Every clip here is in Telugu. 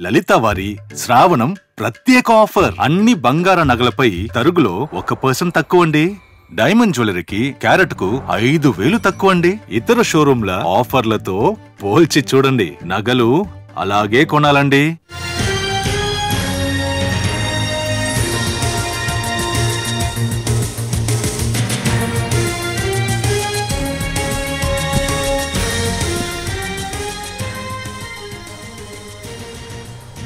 లలిత వారి శ్రావణం ప్రత్యేక ఆఫర్. అన్ని బంగార నగలపై తరుగులో ఒక పర్సెంట్ తక్కువ అండి డైమండ్ జ్యువెలరీకి క్యారెట్కు ఐదు వేలు తక్కువ అండి ఇతర షోరూంల ఆఫర్లతో పోల్చి చూడండి. నగలు అలాగే కొనాలండి.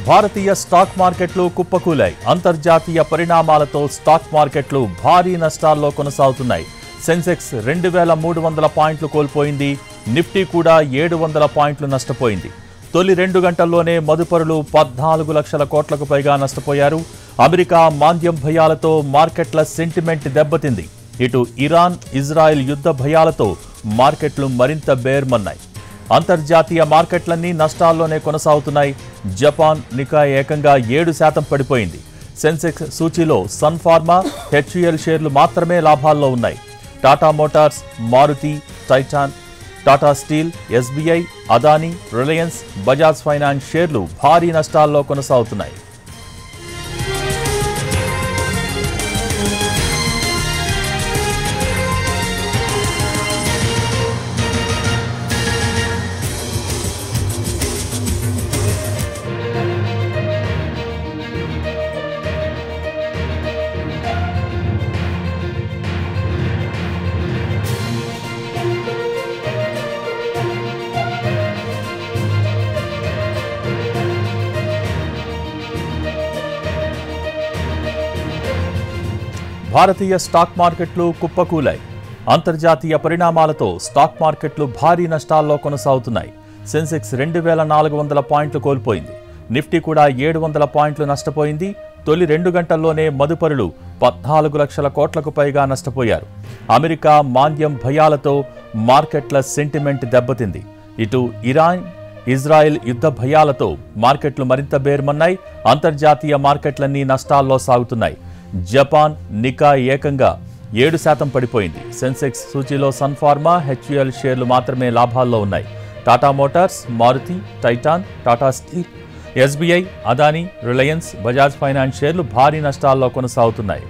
భారతీయ స్టాక్ మార్కెట్లు కుప్పకూలాయి. అంతర్జాతీయ పరిణామాలతో స్టాక్ మార్కెట్లు భారీ నష్టాల్లో కొనసాగుతున్నాయి. సెన్సెక్స్ రెండు వేల మూడు వందల పాయింట్లు కోల్పోయింది. నిఫ్టీ కూడా ఏడు వందల పాయింట్లు నష్టపోయింది. తొలి రెండు గంటల్లోనే మదుపరులు పద్నాలుగు లక్షల కోట్లకు పైగా నష్టపోయారు. అమెరికా మాంద్యం భయాలతో మార్కెట్ల సెంటిమెంట్ దెబ్బతింది. ఇటు ఇరాన్ ఇజ్రాయెల్ యుద్ధ భయాలతో మార్కెట్లు మరింత బేర్మన్నాయి. అంతర్జాతీయ మార్కెట్లన్నీ నష్టాల్లోనే కొనసాగుతున్నాయి. జపాన్ నికా ఏకంగా ఏడు శాతం పడిపోయింది. సెన్సెక్స్ సూచీలో సన్ ఫార్మా హెచ్యుఎల్ షేర్లు మాత్రమే లాభాల్లో ఉన్నాయి. Tata Motors Maruti Titan Tata Steel SBI Adani Reliance Bajaj Finance షేర్లు భారీ నష్టాల్లో కొనసాగుతున్నాయి. భారతీయ స్టాక్ మార్కెట్లు కుప్పకూలాయి. అంతర్జాతీయ పరిణామాలతో స్టాక్ మార్కెట్లు భారీ నష్టాల్లో కొనసాగుతున్నాయి. సెన్సెక్స్ రెండు వేల నాలుగు వందల పాయింట్లు కోల్పోయింది. నిఫ్టీ కూడా ఏడు వందల పాయింట్లు నష్టపోయింది. తొలి రెండు గంటల్లోనే మదుపరులు పద్నాలుగు లక్షల కోట్లకు పైగా నష్టపోయారు. అమెరికా మాంద్యం భయాలతో మార్కెట్ల సెంటిమెంట్ దెబ్బతింది. ఇటు ఇరాన్ ఇజ్రాయెల్ యుద్ధ భయాలతో మార్కెట్లు మరింత బేర్మన్నాయి. అంతర్జాతీయ మార్కెట్లన్నీ నష్టాల్లో సాగుతున్నాయి. జపాన్ నికా ఏకంగా ఏడు శాతం పడిపోయింది. సెన్సెక్స్ సూచీలో సన్ఫార్మా హెచ్యుఎల్ షేర్లు మాత్రమే లాభాల్లో ఉన్నాయి. Tata Motors Maruti Titan Tata Steel SBI Adani Reliance Bajaj Finance షేర్లు భారీ నష్టాల్లో కొనసాగుతున్నాయి.